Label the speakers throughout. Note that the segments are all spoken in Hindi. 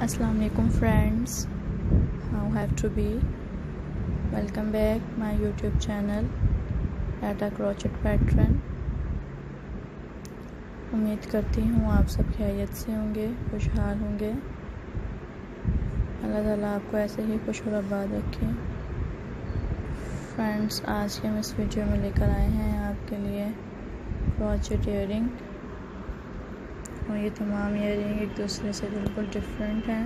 Speaker 1: alaikum friends. How have to be? Welcome back my youtube channel at a crochet pattern उम्मीद करती हूँ आप सब खैरियत से होंगे, खुशहाल होंगे। अल्लाह ताला आपको ऐसे ही खुश और आबाद रखे। फ्रेंड्स आज के हम इस वीडियो में लेकर आए हैं आपके लिए क्रॉचेट इयरिंग और ये तमाम इयरिंग एक दूसरे से बिल्कुल डिफरेंट हैं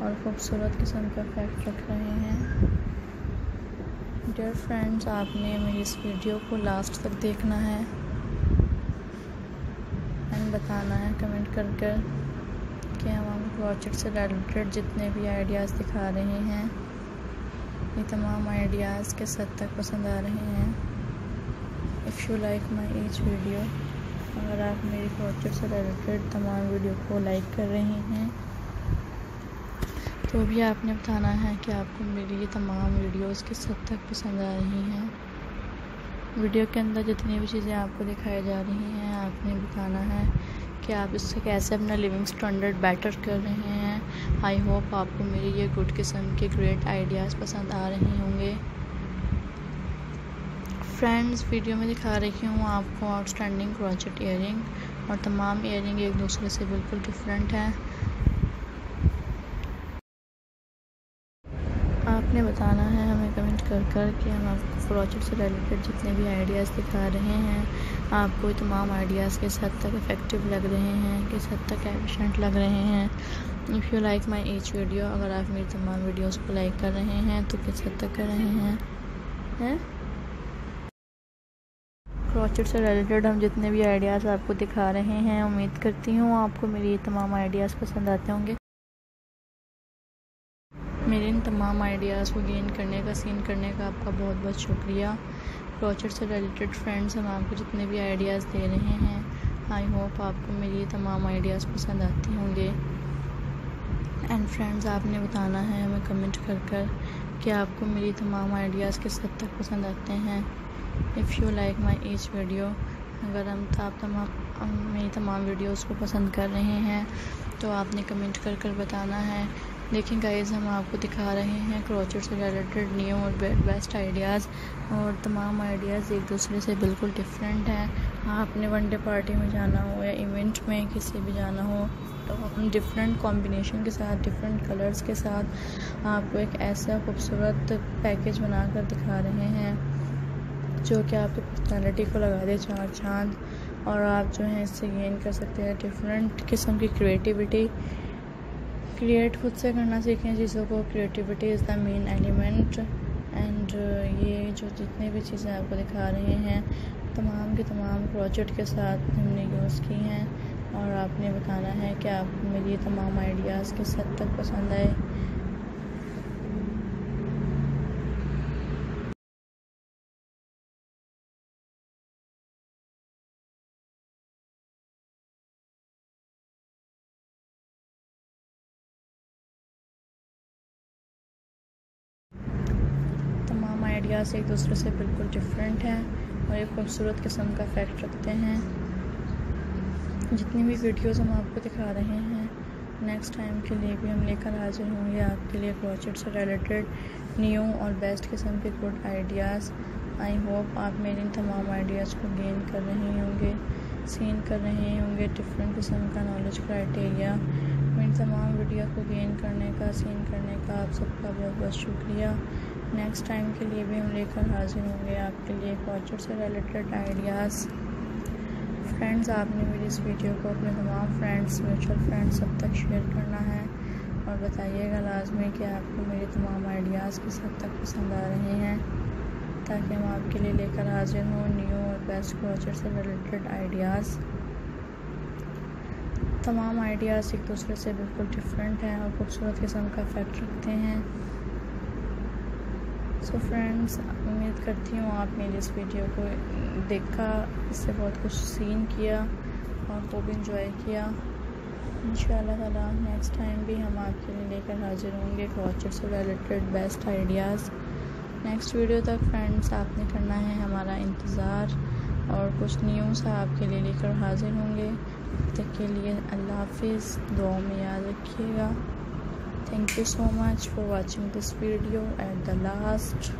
Speaker 1: और ख़ूबसूरत किस्म का फैक्ट रख रहे हैं। डियर फ्रेंड्स आपने मेरी इस वीडियो को लास्ट तक देखना है। एंड बताना है कमेंट कर कर कि हम आपको प्रोजेक्ट से रिलेटेड जितने भी आइडियाज़ दिखा रहे हैं, ये तमाम आइडियाज़ किस हद तक पसंद आ रहे हैं। If you like my each video अगर आप मेरी प्रोजेक्ट से रिलेटेड तमाम वीडियो को लाइक कर रहे हैं तो भी आपने बताना है कि आपको मेरी ये तमाम वीडियोस किस हद तक पसंद आ रही हैं। वीडियो के अंदर जितनी भी चीज़ें आपको दिखाई जा रही हैं, आपने बताना है कि आप इससे कैसे अपना लिविंग स्टैंडर्ड बेटर कर रहे हैं। आई होप आपको मेरी ये गुड किस्म के ग्रेट आइडियाज़ पसंद आ रहे होंगे। फ्रेंड्स वीडियो में दिखा रही हूँ आपको आउटस्टैंडिंग क्रॉचेट इयरिंग और तमाम इयरिंग एक दूसरे से बिल्कुल डिफरेंट हैं। आपने बताना है, हमें कमेंट कर कर कि हम आपको क्रॉचेट से रिलेटेड जितने भी आइडियाज़ दिखा रहे हैं, आपको तमाम आइडियाज़ किस हद तक इफ़ेक्टिव लग रहे हैं, किस हद तक एफिशेंट लग रहे हैं। If you like my each video अगर आप मेरी तमाम वीडियोज़ को लाइक कर रहे हैं तो किस हद तक कर रहे हैं? हैं? क्रॉचेट से रिलेटेड हम जितने भी आइडियाज़ आपको दिखा रहे हैं, उम्मीद करती हूँ आपको मेरी ये तमाम आइडियाज़ पसंद आते होंगे। मेरे इन तमाम आइडियाज़ को गेन करने का सीन करने का आपका बहुत बहुत शुक्रिया क्रॉचेट से रिलेटेड फ्रेंड्स हम आपको जितने भी आइडियाज़ दे रहे हैं आई होप आपको मेरी ये तमाम आइडियाज़ पसंद आती होंगे। एंड फ्रेंड्स आपने बताना है, हमें कमेंट कर कर कि आपको मेरी तमाम आइडियाज़ किस हद तक पसंद आते हैं। If you like my each video अगर हम आप तमाम मेरी तमाम वीडियोस को पसंद कर रहे हैं तो आपने कमेंट कर कर बताना है। लेकिन गाइज़ हम आपको दिखा रहे हैं क्रोचर से रिलेटेड न्यू और बेस्ट आइडियाज़ और तमाम आइडियाज़ एक दूसरे से बिल्कुल डिफरेंट हैं। आपने वनडे पार्टी में जाना हो या इवेंट में किसी भी जाना हो तो हम डिफरेंट कॉम्बिनेशन के साथ डिफरेंट कलर्स के साथ आपको एक ऐसा खूबसूरत पैकेज बनाकर दिखा रहे हैं। जो कि आपकी पर्सनैलिटी को लगा दे, चार चाँद, और आप जो है इससे गेन कर सकते हैं डिफरेंट किस्म की क्रिएटिविटी क्रिएट खुद से करना सीखें चीज़ों को. Creativity is the main element and ये जो जितनी भी चीज़ें आपको दिखा रहे हैं, तमाम के तमाम प्रोजेक्ट के साथ हमने यूज़ की हैं, और आपने बताना है कि आप मेरी तमाम आइडियाज़ किस हद तक पसंद आए। आइडियाज़ एक दूसरे से बिल्कुल डिफरेंट हैं और एक खूबसूरत किस्म का फैक्ट रखते हैं। जितनी भी वीडियोस हम आपको दिखा रहे हैं नेक्स्ट टाइम के लिए भी हम लेकर हाजिर होंगे आपके लिए प्रोजेक्ट से रिलेटेड न्यू और बेस्ट किस्म के गुड आइडियाज़ आई होप आप मेरे इन तमाम आइडियाज़ को गेन कर रहे होंगे सीन कर रहे होंगे डिफरेंट किस्म का नॉलेज क्राइटेरिया मेरी तमाम वीडियो को गेन करने का सीन करने का आप सबका बहुत बहुत शुक्रिया। नेक्स्ट टाइम के लिए भी हम लेकर हाजिर होंगे आपके लिए प्रोजेक्ट से रिलेटेड आइडियाज़ फ्रेंड्स आपने मेरी इस वीडियो को अपने तमाम फ्रेंड्स म्यूचुअल फ्रेंड्स सब तक शेयर करना है। और बताइएगा लाजमी कि आपको मेरे तमाम आइडियाज़ किस हद तक पसंद आ रहे हैं। ताकि हम आपके लिए लेकर हाजिर हों न्यू और बेस्ट प्रोजेक्ट से रिलेटेड आइडियाज़ तमाम आइडियाज़ एक दूसरे से बिल्कुल डिफरेंट हैं और खूबसूरत किस्म का फैक्ट रखते हैं। सो so फ्रेंड्स उम्मीद करती हूँ आप मेरी इस वीडियो को देखा, इससे बहुत कुछ सीन किया और खूब इंजॉय किया। इन ताला नेक्स्ट टाइम भी हम आपके लिए लेकर हाजिर होंगे। क्रॉचर से related best ideas next video तक फ्रेंड्स आपने करना है हमारा इंतज़ार और कुछ न्यूज़ आपके लिए लेकर हाजिर होंगे। तक के लिए अल्लाह हाफिज़। दुआ में याद रखिएगा। thank you so much for watching this video And the last